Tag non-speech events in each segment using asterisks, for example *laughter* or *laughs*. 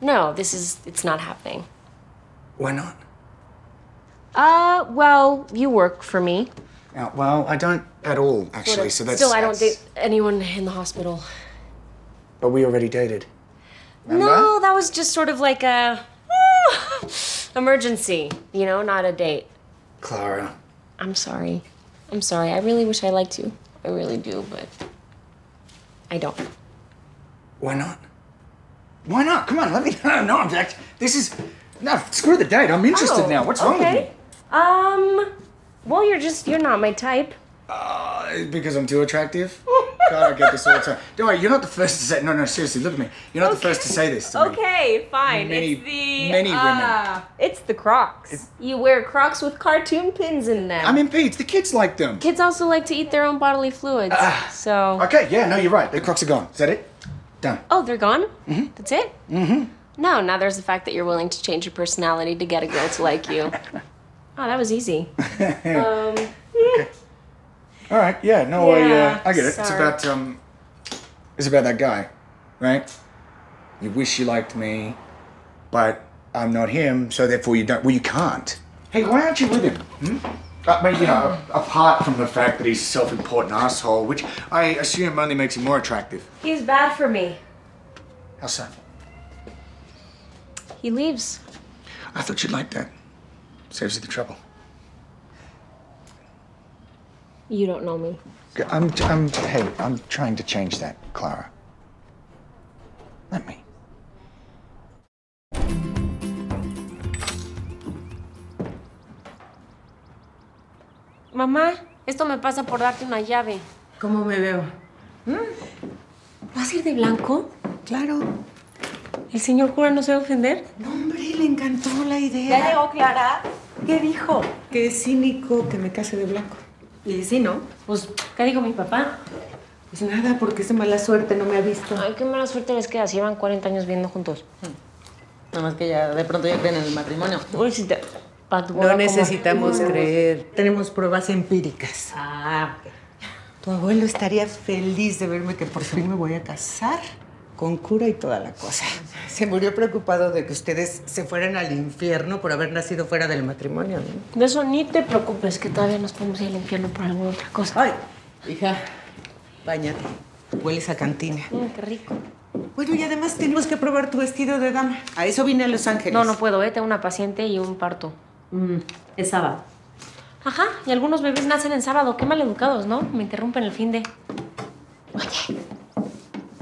No, this is, it's not happening. Why not? Uh, well, you work for me. Uh, well, I don't at all, actually. So that's Still, I don't that's- date anyone in the hospital. But we already dated. Remember? No, that was just sort of like a *laughs* emergency, you know, not a date. Clara. I'm sorry. I'm sorry. I really wish I liked you. I really do, but I don't. Why not? Why not? Come on, let me. *laughs* No, I'm act- This is. No, screw the date. I'm interested Oh, now. What's wrong with okay. me? Um, well, you're just you're not my type. Uh, because I'm too attractive? *laughs* God, I get this all the time. Don't worry, you're not the first to say. No, no, seriously, look at me. You're not the first to say this to me. Okay, fine. Many- it's the many women. uh, It's the Crocs. you wear Crocs with cartoon pins in them. I mean, Pete, the kids like them. kids also like to eat their own bodily fluids. Ah. so Okay, yeah, no, you're right. The crocs are gone. Is that it? Done. Oh, they're gone? Mm-hmm. That's it? Mm-hmm. No, now there's the fact that you're willing to change your personality to get a girl to like you. *laughs* oh, that was easy. *laughs* um, okay. All right, yeah, no, I, Yeah, uh, I get it. It's about um, it's about that guy, right? You wish you liked me, but I'm not him, so therefore you don't. Well, you can't. Hey, why aren't you with him? Hmm? Uh, I mean, you know, apart from the fact that he's a self-important asshole, which I assume only makes him more attractive. he's bad for me. How so? He leaves. I thought you'd like that. Saves you the trouble. You don't know me. I'm, I'm, hey, I'm trying to change that, Clara. Let me. Mamá, esto me pasa por darte una llave. ¿Cómo me veo? ¿Vas a ir de blanco? Claro. ¿El señor cura no se va a ofender? No, hombre, le encantó la idea. Clara? ¿Qué dijo? Que es cínico que me case de blanco. Y sí, ¿no? Pues, ¿qué dijo mi papá? Pues nada, porque es de mala suerte, no me ha visto. Ay, qué mala suerte les queda. Si llevan 40 años viendo juntos. Nada más que ya de pronto ya creen en el matrimonio. Uy, si te... No necesitamos creer. Tenemos pruebas empíricas. Ah, Tu abuelo estaría feliz de verme que por fin me voy a casar con cura y toda la cosa. Se murió preocupado de que ustedes se fueran al infierno por haber nacido fuera del matrimonio, ¿no? De eso ni te preocupes, que todavía nos podemos ir al infierno por alguna otra cosa. Ay, hija, bañate. Hueles a cantina. Mm, qué rico. Bueno, y además tenemos que probar tu vestido de dama. A eso vine a Los Ángeles. No, no puedo, ¿eh? Tengo una paciente y un parto. Mm, es sábado. Ajá, y algunos bebés nacen en sábado. Qué maleducados, ¿no? Me interrumpen el fin de... Oye,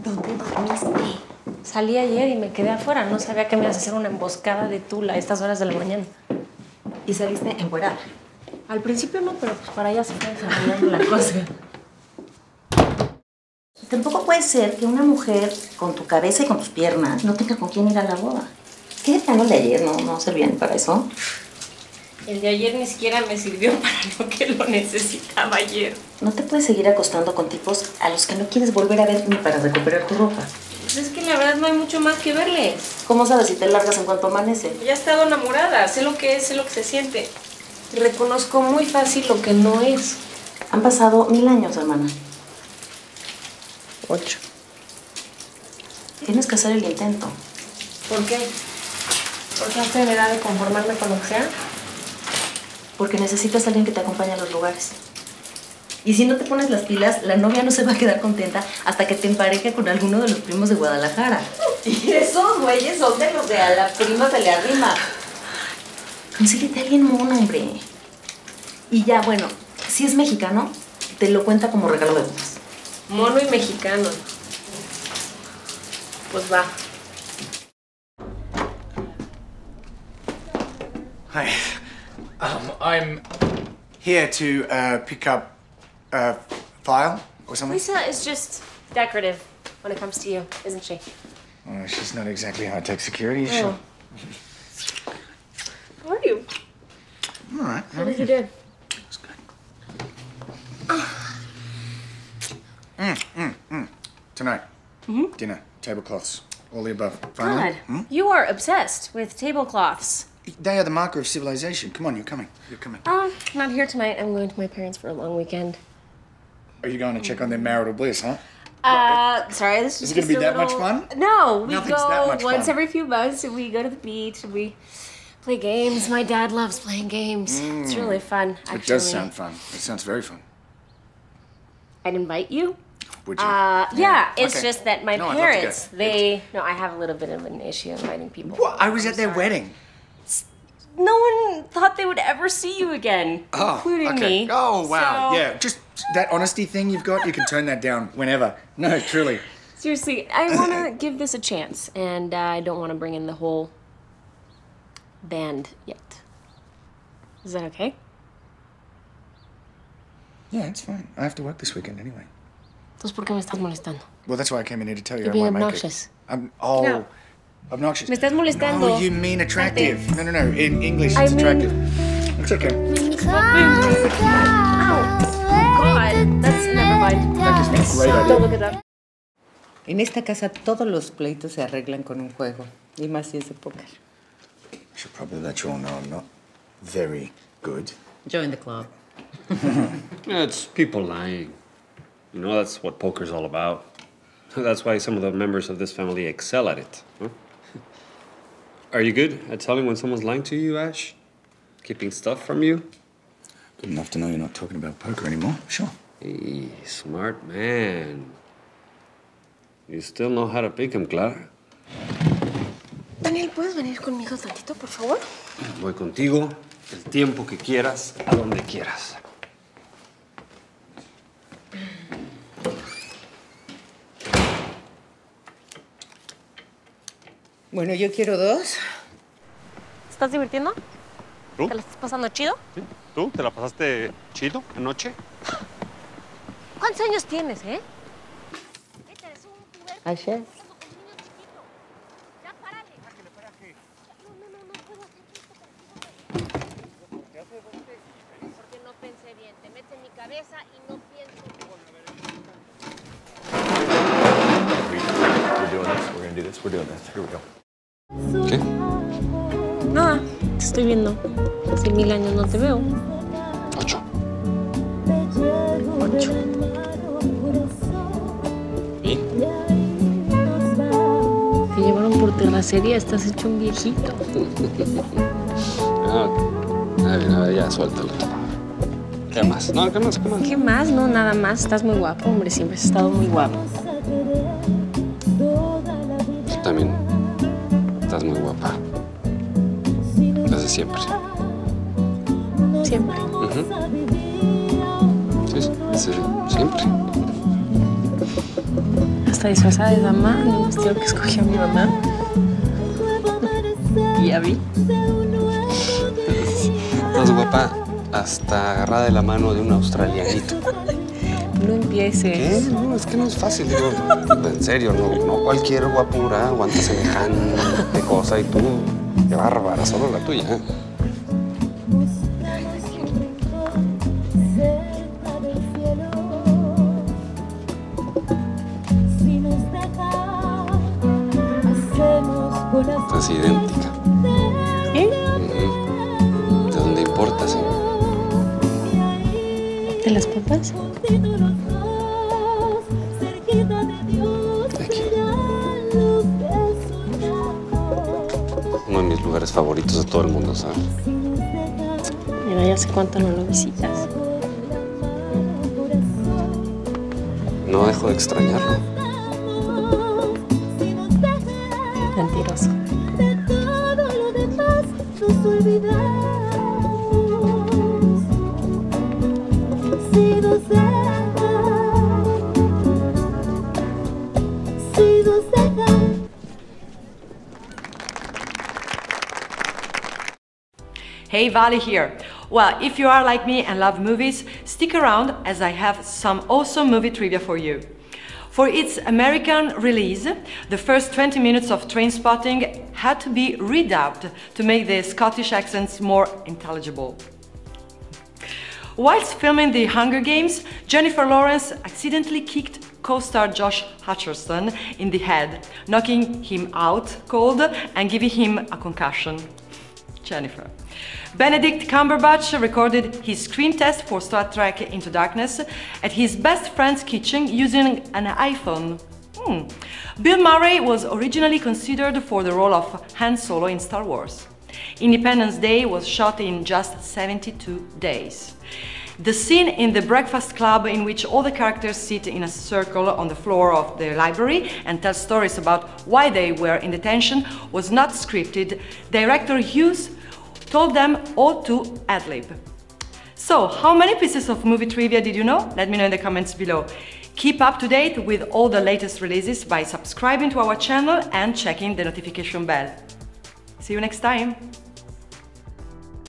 ¿dónde dormiste? Salí ayer y me quedé afuera. No sabía que me ibas a hacer una emboscada de tula a estas horas de la mañana. Y saliste encuerada. Al principio no, pero pues para allá se fue desarrollando la cosa. Tampoco puede ser que una mujer con tu cabeza y con tus piernas no tenga con quién ir a la boda. ¿Qué de plano de ayer no, no servían para eso? El de ayer ni siquiera me sirvió *laughs* para lo que lo necesitaba ayer. No te puedes seguir acostando con tipos a los que no quieres volver a ver ni para recuperar tu ropa. Pues es que la verdad no hay mucho más que verle. ¿Cómo sabes si te largas en cuanto amanece? Ya he estado enamorada, sé lo que es, sé lo que se siente. Y reconozco muy fácil lo que no es. Han pasado mil años, hermana. Ocho. Tienes que hacer el intento. ¿Por qué? ¿Porque hasta en edad de conformarme con lo que sea? Porque necesitas a alguien que te acompañe a los lugares. Y si no te pones las pilas, la novia no se va a quedar contenta hasta que te empareje con alguno de los primos de Guadalajara. *laughs* Y esos güeyes son de los de a la prima se le arrima. Consíguete a alguien mono, hombre. Y ya, bueno, si es mexicano, te lo cuenta como regalo de bodas. Mono y mexicano. Pues va. Hi. Um, I'm here to uh, pick up a file or something. Lisa is just decorative when it comes to you, isn't she? Oh, she's not exactly high-tech security, is she? Oh. How are you? All right. What did you do? That's good. Tonight, dinner, tablecloths, all the above. Finally. God, Hmm? you are obsessed with tablecloths. They are the marker of civilization. Come on, you're coming. You're coming. Um, not here tonight. I'm going to my parents for a long weekend. Are you going to check on their marital bliss, huh? Uh, sorry, this Is is it gonna be that much fun? No, we Nothing's go that much once fun. every few months we go to the beach and we play games. My dad loves playing games. It's really fun. Actually. Mm. It does sound fun. It sounds very fun. I'd invite you. Would you? Uh, yeah, it's Okay. just that my No, I'd love to go. parents, they, no, I have a little bit of an issue inviting people. What? I was at their wedding. No one thought they would ever see you again, Oh, including okay. me. Oh, wow. So, Yeah, just that honesty thing you've got, you can turn that down whenever. No, truly. Seriously, I *coughs* want to give this a chance, and uh, I don't want to bring in the whole band yet. Is that okay? Yeah, it's fine. I have to work this weekend anyway. Entonces, ¿por qué me estás molestando? Well, that's why I came in here to tell you You're I being might make it. I'm, oh, No. Obnoxious. Me estás molestando. No, you mean attractive. No, no, no. In English, I it's mean- attractive. It's okay. God, that's never mind. Great idea. Don't look it up. En esta casa todos los pleitos se arreglan con un juego. Y más si es de póker. I should probably let you all know I'm not very good. Join the club. *laughs* Yeah, it's people lying. You know, that's what poker's all about. *laughs* That's why some of the members of this family excel at it. Huh? Are you good at telling when someone's lying to you, Ash? Keeping stuff from you? Good enough to know you're not talking about poker anymore. Sure. Hey, smart man. You still know how to pick 'em, Clara. Daniel, ¿puedes venir conmigo tantito, por favor? Voy contigo el tiempo que quieras, a donde quieras. Bueno, yo quiero dos. ¿Estás divirtiendo? ¿Tú? ¿Te la estás pasando chido? ¿Sí? ¿Tú? ¿Te la pasaste chido anoche? ¿Cuántos años tienes, eh? Ayer. Te estoy viendo. Hace mil años no te veo. Ocho. Ocho. ¿Y? Te llevaron por terracería, estás hecho un viejito. Ah, a ver, a ver, ya, suéltalo. ¿Qué más? No, ¿qué más? ¿Qué más? ¿Qué más? No, nada más. Estás muy guapo, hombre. Siempre has estado muy guapo. Tú también estás muy guapa. Desde siempre. Siempre. Sí, siempre. Hasta disfrazada de dama, el vestido que escogió mi mamá. Y ya vi. Más guapa hasta agarrada de la mano de un australianito. No empieces. ¿Qué? No, es que no es fácil, digo. En serio, no, no cualquier guapura aguanta semejante cosa y tú, qué bárbara, solo la tuya. ¿eh? Estás idéntica. ¿Sí? ¿De dónde importa, sí? ¿De las papas? Lugares favoritos de todo el mundo, ¿sabes? Mira, ya sé cuánto no lo visitas. No dejo de extrañarlo. Hey, Vali here. Well, if you are like me and love movies, stick around as I have some awesome movie trivia for you. For its American release, the first 20 minutes of Trainspotting had to be redubbed to make the Scottish accents more intelligible. Whilst filming The Hunger Games, Jennifer Lawrence accidentally kicked co-star Josh Hutcherson in the head, knocking him out cold and giving him a concussion. Jennifer. Benedict Cumberbatch recorded his screen test for Star Trek Into Darkness at his best friend's kitchen using an iPhone. Hmm. Bill Murray was originally considered for the role of Han Solo in Star Wars. Independence Day was shot in just 72 days. The scene in the breakfast club in which all the characters sit in a circle on the floor of the library and tell stories about why they were in detention was not scripted. Director Hughes told them all to ad-lib. So, how many pieces of movie trivia did you know? Let me know in the comments below. Keep up to date with all the latest releases by subscribing to our channel and checking the notification bell. See you next time!